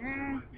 Yeah.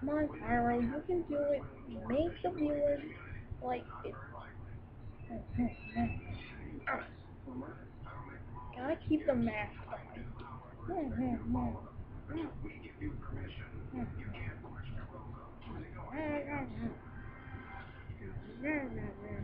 Come on, Cairo, you can do it. Make the viewers like it. Gotta keep the mask on. Mm-hmm.